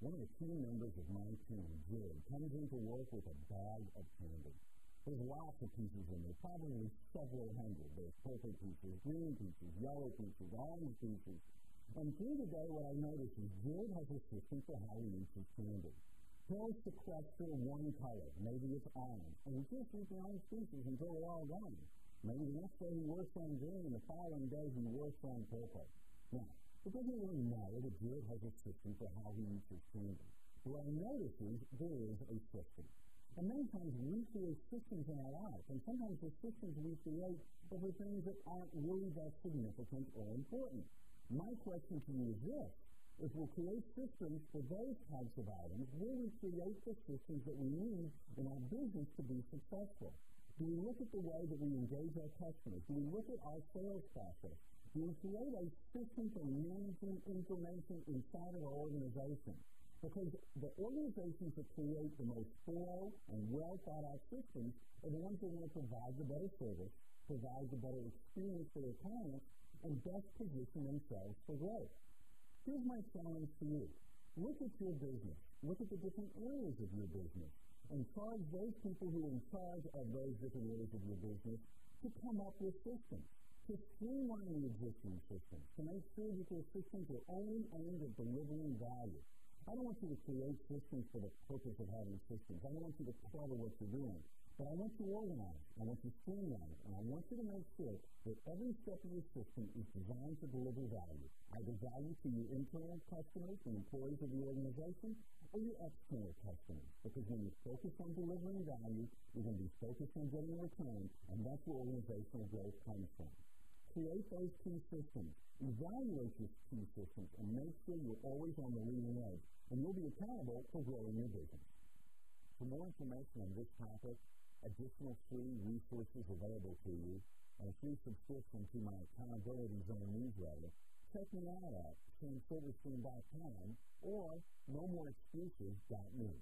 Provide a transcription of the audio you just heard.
One of the key members of my team, Jared, comes into work with a bag of candy. There's lots of pieces in there, probably several hundred. There's purple pieces, green pieces, yellow pieces, orange pieces. And through the day, what I notice is Jared has a system for how he eats his candy. He'll sequester one color, maybe it's orange, and he just eats the orange pieces until they're all gone. Maybe the next day he works on green, the following day he works on purple. Now, it doesn't really matter that Jared has a system for how he eats his candy. What I notice is there is a system. And many times we create systems in our life, and sometimes the systems we create are for things that aren't really that significant or important. My question to you is this. If we create systems for those types of items, will we create the systems that we need in our business to be successful? Do we look at the way that we engage our customers? Do we look at our sales process? We create a system for managing information inside of our organization? Because the organizations that create the most thorough and well thought out systems are the ones that want to provide the better service, provide the better experience for their clients, and best position themselves for growth. Here's my challenge to you. Look at your business. Look at the different areas of your business and charge those people who are in charge of those different areas of your business to come up with systems, to streamline the existing systems, to make sure that those systems are only aimed at delivering value. I don't want you to create systems for the purpose of having systems. I don't want you to clutter what you're doing. But I want you organized. I want you streamlined. And I want you to make sure that every step of your system is designed to deliver value. Either value to your internal customers and employees of the organization or your external customers. Because when you focus on delivering value, you're going to be focused on getting a return, and that's where organizational growth comes from. Create those key systems. Evaluate your key systems and make sure you're always on the leading edge, and you'll be accountable for growing your business. For more information on this topic, additional free resources available to you, and a free subscription to my Accountability Zone newsletter, check me out at samsilverstein.com or nomoreexcuses.me.